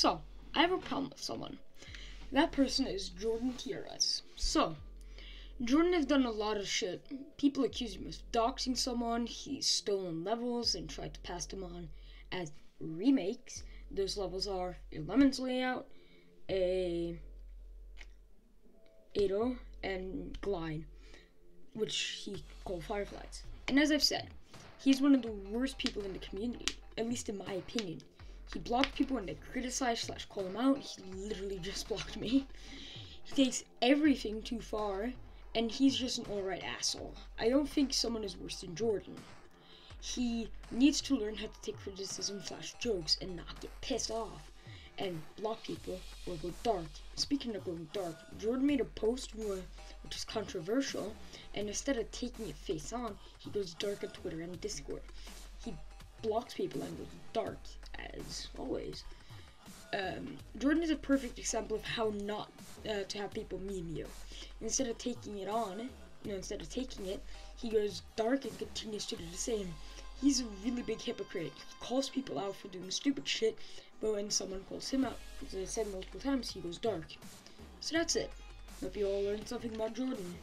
So, I have a problem with someone. That person is JordanTRS. So, Jordan has done a lot of shit. People accuse him of doxing someone, he's stolen levels and tried to pass them on as remakes. Those levels are a Lemons layout, a Ado, and Glide, which he called Fireflies. And as I've said, he's one of the worst people in the community, at least in my opinion. He blocked people when they criticize slash call him out. He literally just blocked me. He takes everything too far, and he's just an alright asshole. I don't think someone is worse than Jordan. He needs to learn how to take criticism slash jokes and not get pissed off and block people or go dark. Speaking of going dark, Jordan made a post which is controversial, and instead of taking it face on, he goes dark on Twitter and Discord. He blocks people and goes dark, as always. Um, Jordan is a perfect example of how not uh, to have people meme you. Instead of taking it on, you know, instead of taking it, he goes dark and continues to do the same. He's a really big hypocrite. He calls people out for doing stupid shit, but when someone calls him out, as I said multiple times, he goes dark. So that's it. Hope you all learned something about Jordan.